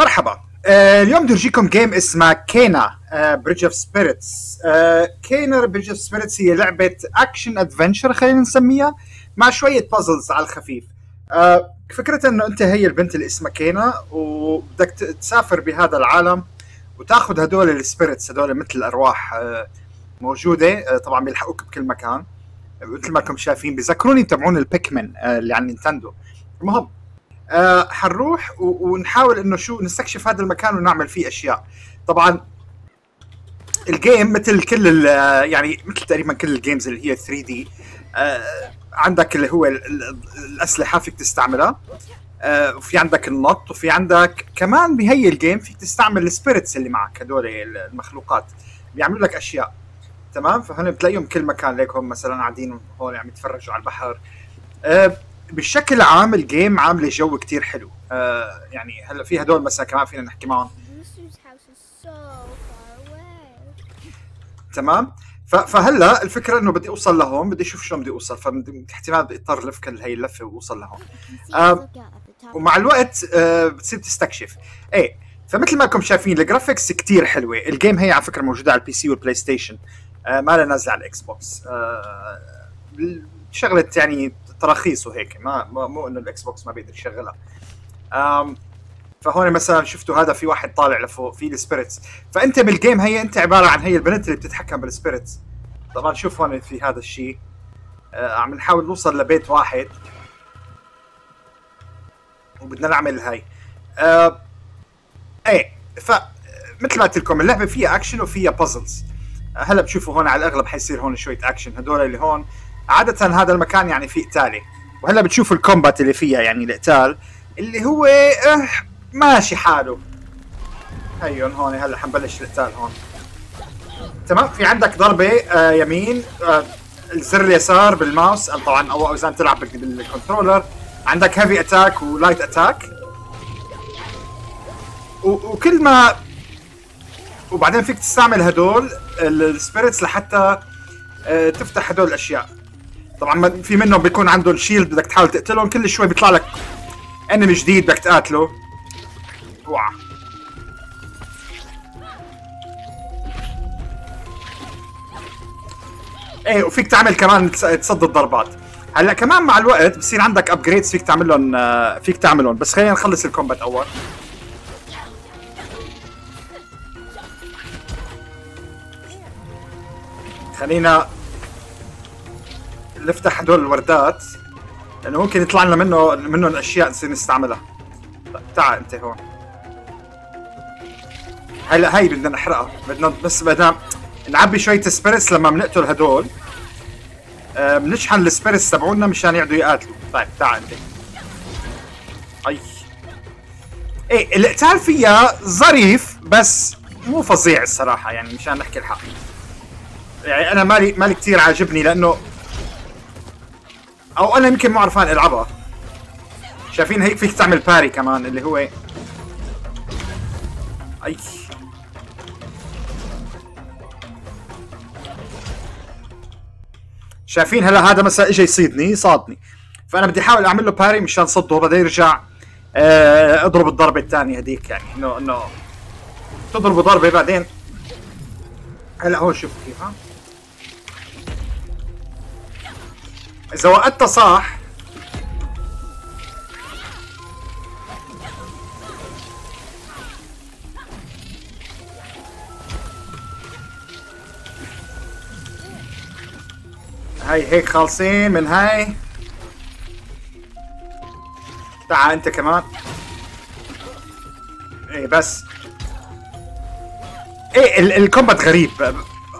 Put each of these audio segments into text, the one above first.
مرحبا. آه اليوم بدي ارجيكم game اسمها Kena Bridge of Spirits Kena Bridge of Spirits هي لعبة action adventure خلينا نسميها مع شوية puzzles على الخفيف. آه فكرتها إنه أنت هي البنت اللي اسمها كينا وبدك تسافر بهذا العالم وتاخذ هدول ال spirits هدول مثل الأرواح آه موجودة. طبعا بيلحقوك بكل مكان. مثل ما انكم شايفين بذكروني تبعون ال Pikmin اللي على Nintendo المهم آه حنروح ونحاول إنه شو نستكشف هذا المكان ونعمل فيه أشياء. طبعا ال game مثل كل يعني مثل تقريبا كل ال games اللي هي 3 D آه عندك اللي هو ال- ال- الأسلحة فيك تستعملها. آه وفي عندك النط وفي عندك كمان بهي ال game فيك تستعمل ال spirits اللي معك هدول المخلوقات. بيعملوا لك أشياء. تمام؟ فهنا بتلاقيهم كل مكان. ليك هم مثلا قاعدين هون عم يتفرجوا على البحر. آه بالشكل عام ال game عاملة جو كتير حلو. آه يعني هلا في هدول مثلا كمان فينا نحكي معهم. تمام؟ فهلا الفكرة إنه بدي أوصل لهون بدي أشوف شلون بدي أوصل فاحتمال بدي أضطر لف كل هي اللفة وأوصل لهون. طب. ومع الوقت آه بتصير تستكشف. إيه فمثل ما أنكم شايفين ال graphics كتير حلوة. ال game هي على فكرة موجودة على ال PC وال PlayStation آه ما لها نازلة على ال Xbox آه شغلة يعني تراخيص وهيك. ما مو إنه ال Xbox ما بيقدر يشغلها. فهون مثلا شفتوا هذا في واحد طالع لفوق في ال spirits فأنت بال game هي أنت عبارة عن هي البنت اللي بتتحكم بال spirits طبعا شوف هون في هذا الشيء. آه عم نحاول نوصل لبيت واحد. وبدنا نعمل هاي. آه إيه ف مثل ما قلت لكم اللعبة فيها اكشن وفيها puzzles هلا بتشوفوا هون على الأغلب حيصير هون شوية اكشن هدول اللي هون عادة هذا المكان يعني فيه قتالي وهلا بتشوفوا ال combat اللي فيها يعني القتال اللي هو آه ماشي حاله. هيون هون هلا حنبلش القتال هون. تمام؟ في عندك ضربة آه يمين آه الزر اليسار بالماوس أو طبعا أو إذا تلعب بال- بال controller. عندك heavy attack و light attack وكل ما وبعدين فيك تستعمل هدول ال spirits لحتى آه، تفتح هدول الأشياء. طبعا في منهم بيكون عندهم shield بدك تحاول تقتلهم كل شوي بيطلع لك enemy جديد بدك تقاتله. وع إيه وفيك تعمل كمان تصد الضربات. هلأ كمان مع الوقت بصير عندك ابجريدز فيك تعملهم آه، فيك تعملهم. بس خلينا نخلص الكومبات أول. خلينا نفتح هدول الوردات لأنه ممكن يطلع لنا منه منهم أشياء نصير نستعملها. طيب، تعال أنت هون. هلا هاي بدنا نحرقها. بدنا بس بدنا نعبي شوية سبيريتس لما بنقتل هدول. آه، بنشحن ال spirits تبعونا مشان يقعدوا يقاتلوا. طيب تعال أنت. أي. إيه القتال فيها ظريف بس مو فظيع الصراحة يعني مشان نحكي الحق. يعني أنا مالي مالي كثير عاجبني لأنه أو أنا يمكن ما عرفان العبها شايفين هيك فيك تعمل باري كمان اللي هو أي. شايفين هلا هذا مثلا اجى يصيدني صادني. فأنا بدي أحاول أعمل له باري مشان صده بده يرجع آه أضرب الضربة الثانية هذيك يعني. انه إنه تضربه ضربة بعدين. هلا هون شوف كيف ها؟ إذا وقتها صح هاي هيك خالصين من هاي. تعال أنت كمان. إيه بس. إيه ال- الكومبات غريب.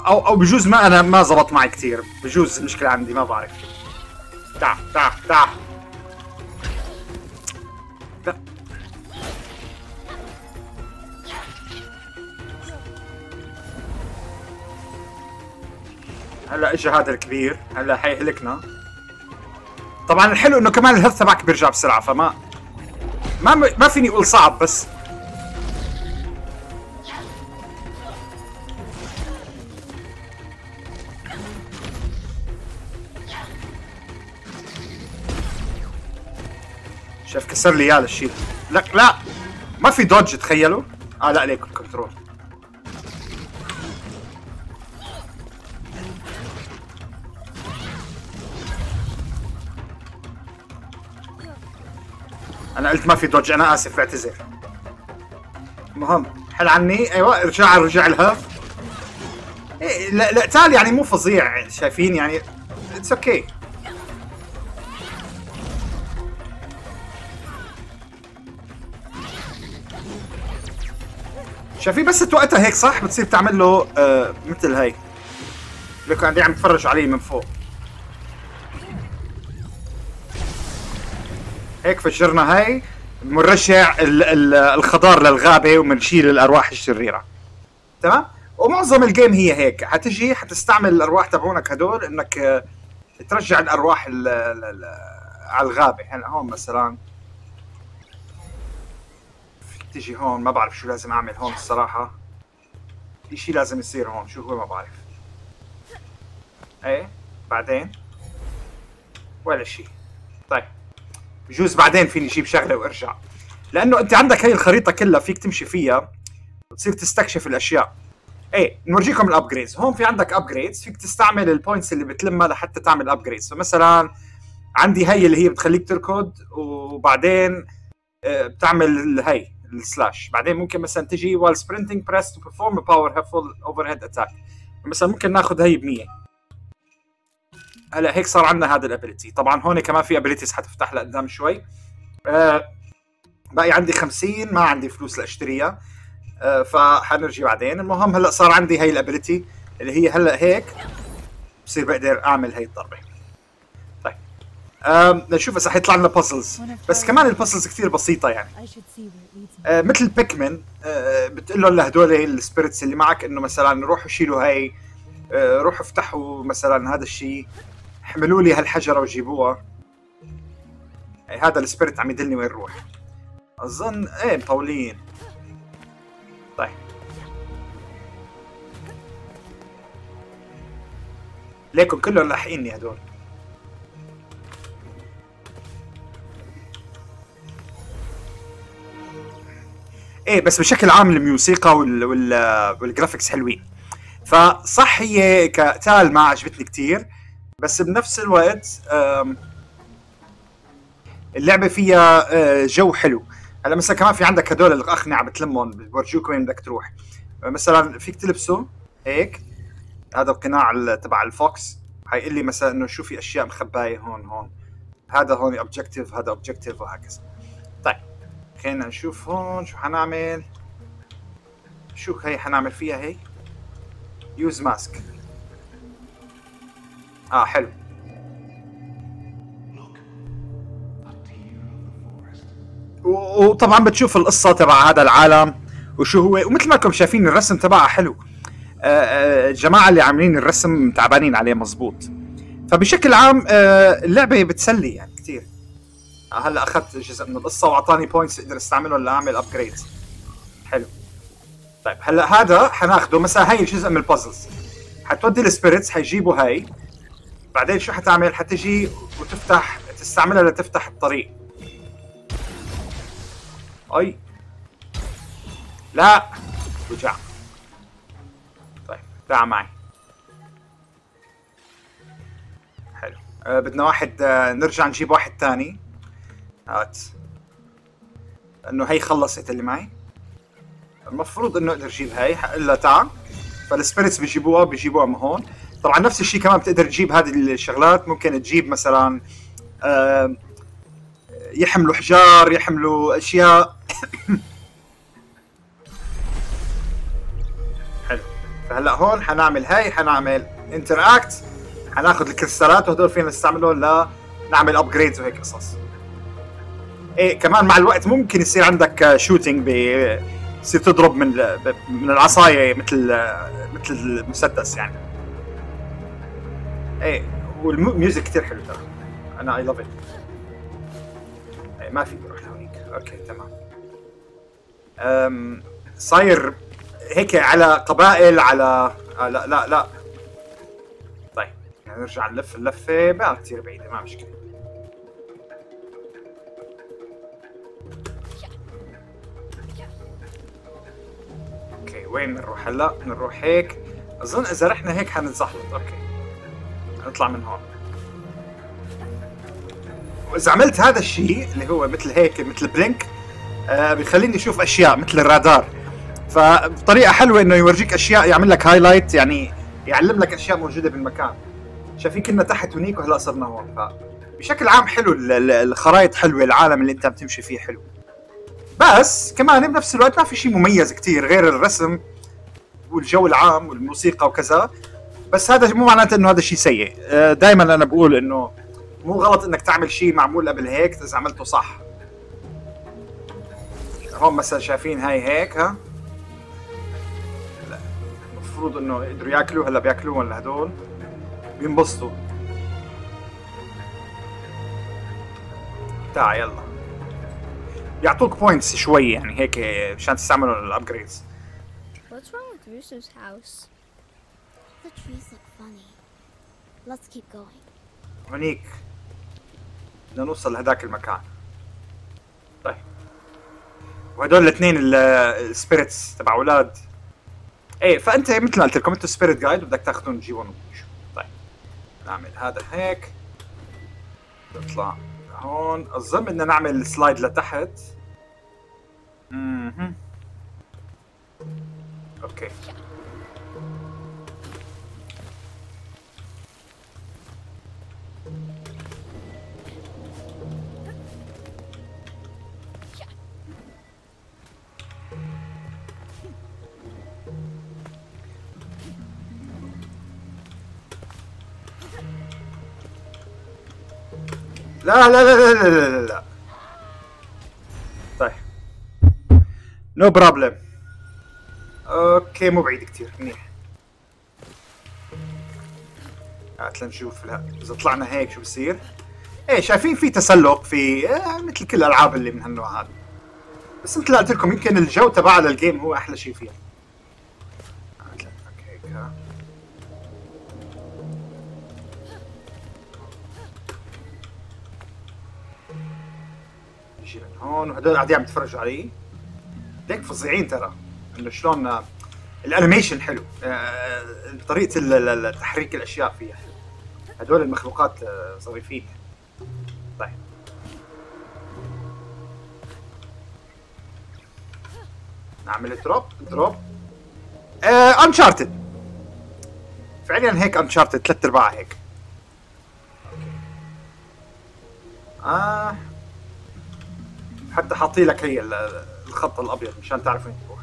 أو أو بجوز ما أنا ما زبط معي كثير بجوز المشكلة عندي ما بعرف. تعال تعال تعال لا. هلا اجى هذا الكبير. هلا حيهلكنا. طبعا الحلو إنه كمان الهيلث تبعك بيرجع بسرعة فما ما ما فيني أقول صعب بس كسر لي اياه الشيء. لا لا ما في dodge تخيلوا. آه لا عليكم control أنا قلت ما في dodge أنا آسف بعتذر المهم حل عني. أيوه رجع رجع لها. إيه لا لا تالي يعني مو فظيع شايفين يعني. it's okay okay. شايفين بس توقتها هيك صح؟ بتصير تعمل له آه مثل هاي لك عندي عم يتفرج علي من فوق. هيك فجرنا هاي بنرجع الخضار للغابة وبنشيل الأرواح الشريرة. تمام؟ ومعظم الجيم هي هيك. حتجي حتستعمل الأرواح تبعونك هدول إنك آه، ترجع الأرواح على الغابة. هلا هون مثلا. تيجي هون ما بعرف شو لازم أعمل هون الصراحة. في شيء لازم يصير هون شو هو ما بعرف. إيه بعدين؟ ولا شيء طيب بجوز بعدين فيني أجيب شغلة وأرجع. لأنه أنت عندك هاي الخريطة كلها فيك تمشي فيها وتصير تستكشف الأشياء. إيه نورجيكم ال upgrades هون في عندك upgrades فيك تستعمل ال points اللي بتلمها لحتى تعمل upgrades فمثلا عندي هي اللي هي بتخليك تركض وبعدين آه، بتعمل هي ال slash. بعدين ممكن مثلا تجي while sprinting press to perform a powerful overhead attack. مثلا ممكن ناخذ هي ب 100 هلا هيك صار عندنا هذا ال ability طبعا هون كمان في abilities حتفتح لقدام شوي. آه باقي عندي 50 ما عندي فلوس لأشتريها. آه فحنرجع بعدين. المهم هلا صار عندي هي ال ability اللي هي هلا هيك. بصير بقدر أعمل هي الضربة. نشوف اذا حيطلع لنا puzzles بس كمان ال puzzles كثير بسيطة يعني. آه مثل Pikmin آه بتقول لهم لهدول ال spirits اللي معك إنه مثلا روحوا شيلوا هاي آه روحوا افتحوا مثلا هذا الشيء احملوا لي هالحجرة وجيبوها. آه هذا السبيرت عم يدلني وين روح. أظن إيه مطولين. طيب. ليكم كلهم لاحقيني هدول. إيه بس بشكل عام الموسيقى وال وال حلوين. فصح هي كقتال ما عجبتني كتير بس بنفس الوقت اللعبة فيها آه، جو حلو. هلا مثلا كمان في عندك هدول الأقنعة بتلمهم بورجوك وين بدك تروح. مثلا فيك تلبسه هيك هذا القناع تبع ال fox. حيقول لي مثلا إنه شو في أشياء مخباية هون هون. هذا هون objective هذا objective وهكذا. خلينا نشوف هون شو حنعمل؟ شو هي حنعمل فيها هي يوز ماسك آه حلو. وطبعا بتشوف القصة تبع هذا العالم وشو هو ومثل ما انكم شايفين الرسم تبعها حلو. آه، آه، الجماعة اللي عاملين الرسم تعبانين عليه مزبوط. فبشكل عام آه، اللعبة بتسلي يعني. هلا أخذت جزء من القصة وأعطاني points أقدر استعملهم لأعمل upgrade حلو. طيب هلا هذا حناخده. مثلا هي جزء من ال puzzles حتودي ال spirits حيجيبوا هاي. بعدين شو حتعمل؟ حتجي وتفتح تستعملها لتفتح الطريق. أي. لا. رجع. طيب تعال معي. حلو. أه بدنا واحد أه نرجع نجيب واحد تاني. هات انه هي خلصت اللي معي. المفروض إنه أقدر أجيب هاي إلا تعال. فالسبيريتس بيجيبوها بيجيبوها من هون. طبعا نفس الشيء كمان بتقدر تجيب هذه الشغلات. ممكن تجيب مثلا يحملوا حجار يحملوا أشياء. حلو. فهلأ هون حنعمل هاي حنعمل interact حناخذ الكريستالات وهدول فينا نستعملهم لنعمل upgrades وهيك قصص. إيه كمان مع الوقت ممكن يصير عندك shooting تصير تضرب من من العصاية مثل مثل المسدس يعني. إيه وال music كثير حلو ترى. أنا I love it ما في بروح لهونيك. okay تمام. أم صاير هيك على قبائل على آه لا لا لا. طيب يعني نرجع نلف اللفه ما كثير بعيدة ما مشكلة. وين بنروح هلا؟ بنروح هيك. أظن إذا رحنا هيك حنتزحلط. أوكي. نطلع من هون. وإذا عملت هذا الشيء اللي هو مثل هيك مثل blink آه بيخليني أشوف أشياء مثل الرادار. فبطريقه حلوة إنه يورجيك أشياء يعمل لك highlight يعني يعلم لك أشياء موجودة بالمكان. شايفين كنا تحت هنيك وهلا صرنا هون. فبشكل عام حلو ال- ال- الخرائط حلوة العالم اللي أنت بتمشي فيه حلو. بس كمان بنفس الوقت ما في شيء مميز كتير غير الرسم والجو العام والموسيقى وكذا. بس هذا مو معناته إنه هذا شيء سيء. دائما أنا بقول إنه مو غلط إنك تعمل شيء معمول قبل هيك إذا عملته صح. هون مثلا شايفين هاي هيك ها؟ المفروض إنه يقدروا يأكلوا هلأ بياكلوا ولا هدول؟ بينبسطوا. تعا يلا. يعطوك points شوي يعني هيك مشان تستعملوا ال upgrades What's wrong with Rusu's house? The trees look funny. Let's keep going. هونيك بدنا نوصل لهداك المكان طيب وهدول الاثنين ال spirits تبع أولاد إيه فأنت مثل ما قلت لكم أنتم spirit guide وبدك تاخذون تجيبون وتمشوا. طيب نعمل هذا هيك نطلع هون. اظن بدنا نعمل slide لتحت. أها أوكي. لا لا لا لا لا لا لا. طيب. no problem okay مو بعيد كتير. منيح. هات لنشوف. لا إذا طلعنا هيك شو بصير؟ إيه شايفين في تسلق في آه مثل كل الألعاب اللي من هالنوع هذا. بس مثل قلت لكم يمكن الجو تبعها لل game هو أحلى شيء فيها. نجي من هون وهدول قاعدين عم يتفرجوا علي. ليك فظيعين ترى. إنه شلون آه، ال animation حلو. آه، طريقة ال- ال- تحريك الأشياء فيها حلو. هدول المخلوقات آه، ظريفين. طيب. نعمل drop drop. Uncharted فعليا هيك Uncharted ثلاث أرباعها هيك. آه. حتى حاطي لك هي ال- الخط الأبيض مشان تعرف وين تروح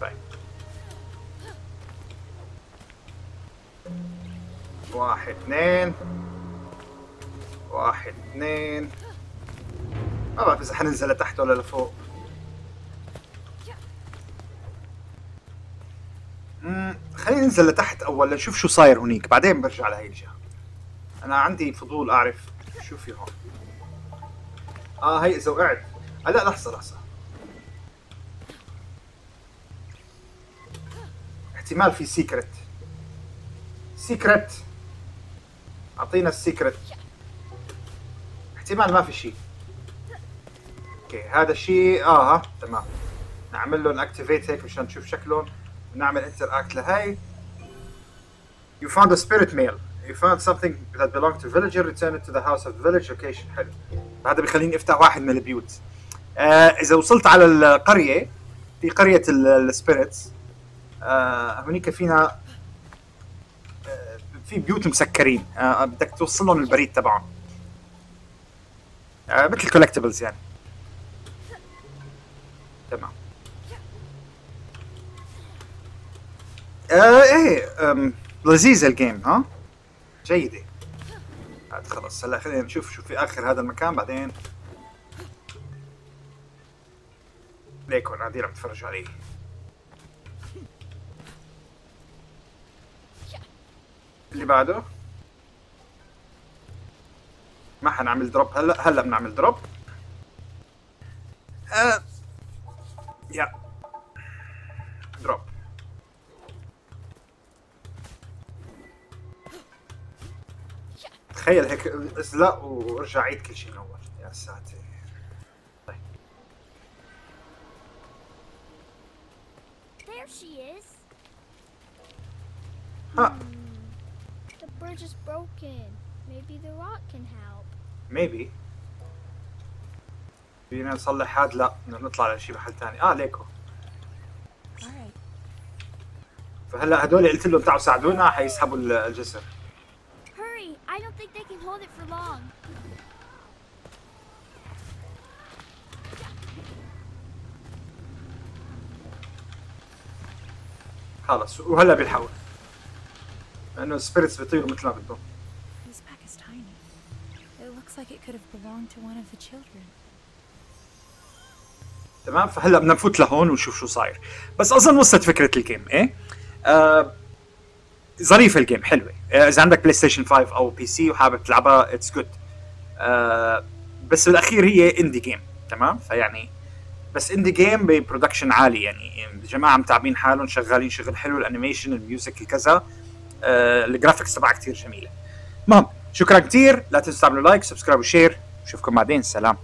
طيب. واحد اثنين. واحد اثنين. ما بعرف إذا حننزل لتحت ولا لفوق. خلينا ننزل لتحت أول لنشوف شو صاير هنيك. بعدين برجع لهي الجهة. أنا عندي فضول أعرف شو في هون. آه هي اذا وقعت آه لا لحظة لحظة. احتمال في secret secret أعطينا ال secret احتمال ما في شيء. okay هذا الشيء آه تمام. نعمل لهم activate هيك مشان نشوف شكلهم. ونعمل interact لهي You found a spirit mail. You found something that belonged to villager. Return it to the house of the village. Location. حلو. هذا بيخليني افتح واحد من البيوت. آه إذا وصلت على القرية في قرية ال spirits آه هنيك فينا آه في بيوت مسكرين آه بدك توصل لهم البريد تبعهم. آه مثل collectibles يعني. تمام. آه إيه أم، لذيذة ال game ها جيدة هات خلص هلا خلينا نشوف شو في آخر هذا المكان بعدين ليكون قاعدين عم يتفرجوا عليه. اللي بعده؟ ما حنعمل drop هلا هلا بنعمل drop تخيل هيك ازلق وارجع عيد كل شيء من اول يا ساتر طيب she is. Huh. Hmm. The bridge is broken. Maybe the rock can help. ميبي فينا نصلح هاد لا بدنا نطلع لشي محل ثاني آه ليكو Alright. فهلا هدول قلت لهم تعالوا ساعدونا حيسحبوا ال- الجسر don't think they can hold it for long. خلص وهلا بيلحقوا لأنه السبيرتس بيطيروا مثل ما بدهم This pack is tiny. It looks like it could have belonged to one of the children. تمام فهلا بدنا نفوت لهون ونشوف شو صاير بس أظن وصلت فكرة ال game إيه آه ظريفة ال game حلوة إذا عندك PlayStation 5 أو PC وحابب تلعبها it's good آه بس بالأخير هي indie game تمام؟ فيعني بس indie game ب production عالي يعني. الجماعه متعبين حالهم شغالين شغل حلو ال animation ال music الكذا. آه ال graphics تبعها كثير جميلة. المهم شكرا كثير لا تنسوا تعملوا like subscribe و share نشوفكم بعدين. سلام.